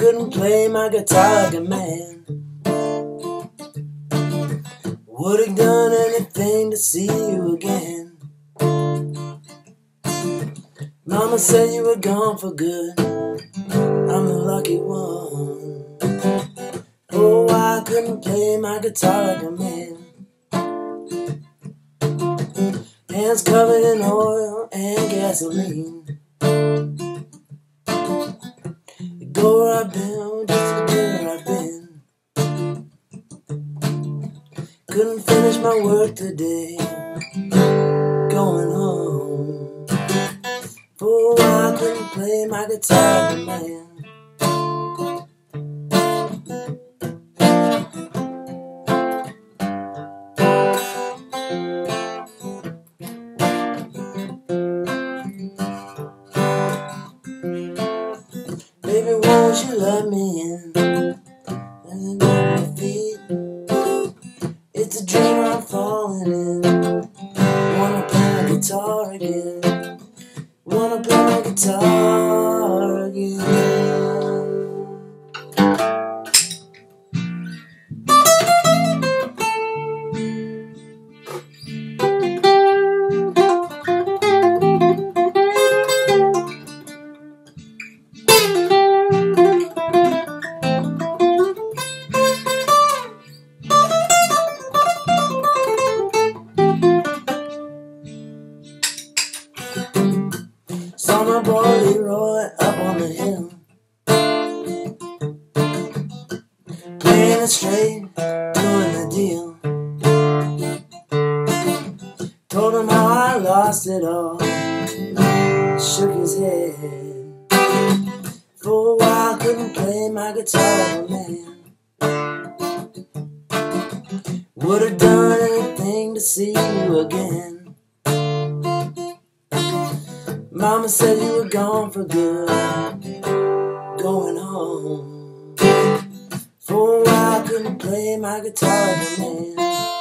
couldn't play my guitar man. Would have done anything to see you again. Mama said you were gone for good. I'm the lucky one. Oh, I couldn't play my guitar man. Hands covered in oil and gasoline. Where I've been, just be where I've been. Couldn't finish my work today. Going home. Oh, I couldn't play my guitar, man. You let me in? And then my feet. It's a dream I'm falling in. Wanna play my guitar again. Wanna play my guitar my boy Leroy up on the hill. Playing it straight, doing the deal. Told him how I lost it all. Shook his head. For a while, couldn't play my guitar, man. Would have done anything to see you again. Mama said you were gone for good, going home. For a while, I couldn't play my guitar, man.